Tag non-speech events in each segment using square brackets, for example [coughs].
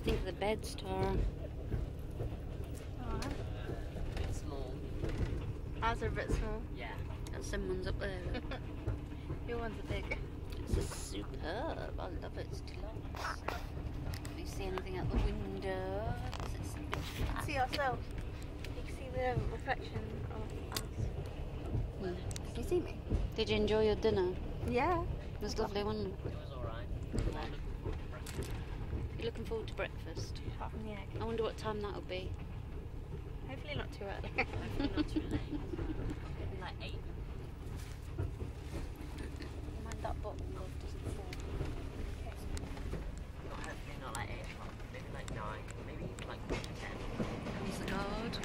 think of the beds, Tara? Alright. Bit small. Ours are a bit small. Yeah. And someone's up there. [laughs] Your ones are big. This is superb. I love it. It's deluxe. Can you see anything out the window? it's a. See ourselves. You can see the reflection of us. Mm. Can you see me? Did you enjoy your dinner? Yeah. It was lovely, wasn't it? It was alright. Looking forward to breakfast. Apart from the egg. I wonder what time that'll be. Hopefully not too early. [laughs] Hopefully not too late. Maybe like 8. Mind that bottom love doesn't fall. Not hopefully not like 8 o'clock. Maybe like 9. Maybe even like 10. Comes the guard.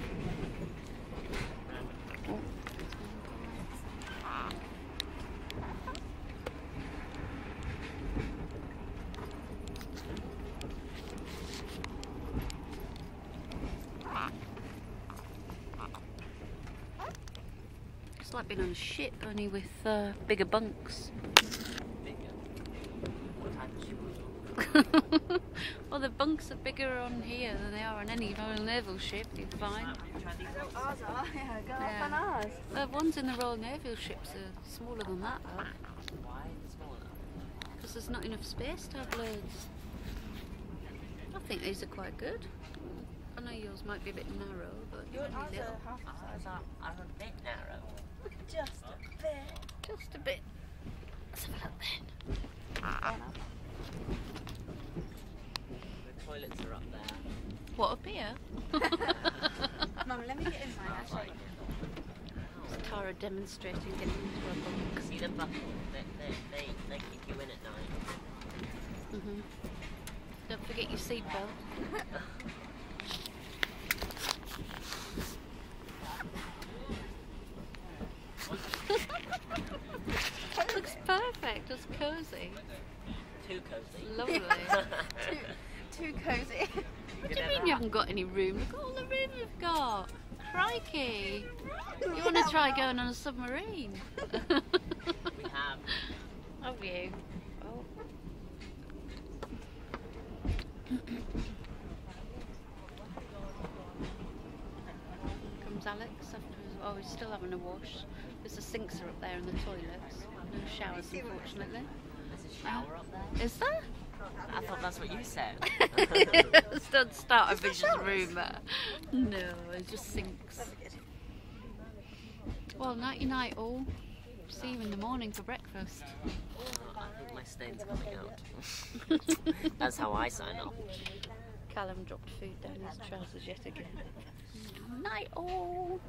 It's like being on a ship, only with uh, bigger bunks. Bigger. What type of ship was [laughs] it? well, the bunks are bigger on here than they are on any Royal Naval ship, you find. Ours are. Yeah, go Yeah. up on ours. The ones in the Royal Naval ships are smaller than that, though, Why is it smaller? because there's not enough space to have loads. I think these are quite good. I know yours might be a bit narrow, but Your only ours little. are half the Ours size. are, are a bit narrow. Just a bit. Just a bit. Let's have a look then. The toilets are up there. What, a beer. [laughs] Mum, let me get in mine. I'll. Tara demonstrating getting into a bunk. See the buckle? They, they, they, they keep you in at night. hmm Don't forget your seatbelt. [laughs] That looks perfect. It's cozy. Too cozy. Lovely. [laughs] Too, too cozy. What do you mean you haven't got any room? Look at all the room you've got. Crikey. [laughs] You want to try going on a submarine? [laughs] we have. Have you? Oh. [coughs] Comes Alex after oh he's still having a wash. There's the sinks are up there and the toilets. No showers unfortunately. There's a shower up there. Is there? I thought that's what you said. [laughs] Don't start a vicious rumour. No, it's just sinks. Well, nighty night all. See you in the morning for breakfast. I think my stain's coming out. [laughs] that's how I sign off. [laughs] Callum dropped food down his trousers yet again. Night all.